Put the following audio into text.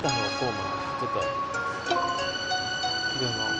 蛋有过吗？这个，这个很好。